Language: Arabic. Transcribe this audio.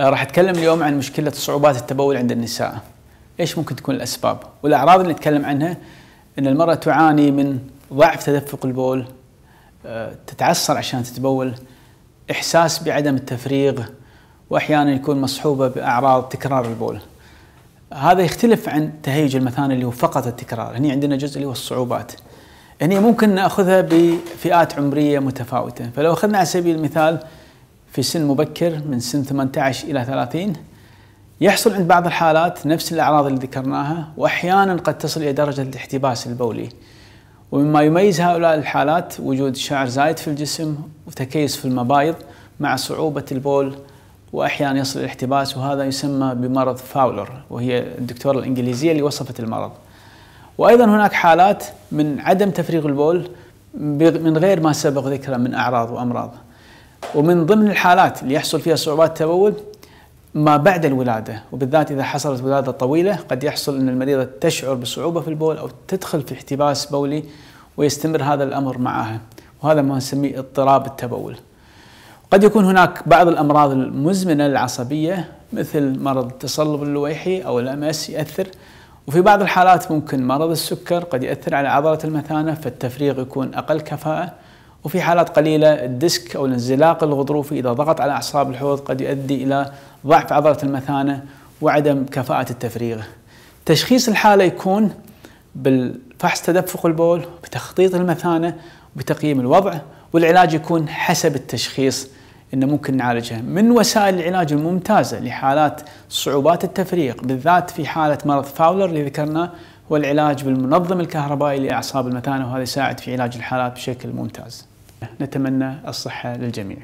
راح أتكلم اليوم عن مشكلة صعوبات التبول عند النساء. إيش ممكن تكون الأسباب؟ والأعراض اللي نتكلم عنها إن المرأة تعاني من ضعف تدفق البول، آه، تتعصر عشان تتبول، إحساس بعدم التفريغ، وأحيانا يكون مصحوبة بأعراض تكرار البول. هذا يختلف عن تهيج المثانة اللي هو فقط التكرار، هني عندنا جزء اللي هو الصعوبات. هني ممكن نأخذها بفئات عمرية متفاوتة، فلو أخذنا على سبيل المثال في سن مبكر من سن 18 إلى 30 يحصل عند بعض الحالات نفس الأعراض اللي ذكرناها وأحيانا قد تصل إلى درجة الاحتباس البولي. ومما يميز هؤلاء الحالات وجود شعر زايد في الجسم وتكيس في المبايض مع صعوبة البول وأحيانا يصل الاحتباس وهذا يسمى بمرض فاولر وهي الدكتورة الإنجليزية اللي وصفت المرض. وأيضا هناك حالات من عدم تفريغ البول من غير ما سبق ذكره من أعراض وأمراض. ومن ضمن الحالات اللي يحصل فيها صعوبات تبول ما بعد الولادة وبالذات إذا حصلت ولادة طويلة قد يحصل أن المريضة تشعر بصعوبة في البول أو تدخل في احتباس بولي ويستمر هذا الأمر معها. وهذا ما نسميه اضطراب التبول. قد يكون هناك بعض الأمراض المزمنة العصبية مثل مرض التصلب اللويحي أو الأم إس يأثر وفي بعض الحالات ممكن مرض السكر قد يأثر على عضلة المثانة فالتفريغ يكون أقل كفاءة. وفي حالات قليلة الديسك أو الانزلاق الغضروفي إذا ضغط على أعصاب الحوض قد يؤدي إلى ضعف عضلة المثانة وعدم كفاءة التفريغ تشخيص الحالة يكون بالفحص تدفق البول بتخطيط المثانة بتقييم الوضع والعلاج يكون حسب التشخيص إنه ممكن نعالجها من وسائل العلاج الممتازة لحالات صعوبات التفريغ بالذات في حالة مرض فاولر اللي ذكرناه والعلاج بالمنظم الكهربائي لأعصاب المثانة وهذا يساعد في علاج الحالات بشكل ممتاز. نتمنى الصحة للجميع.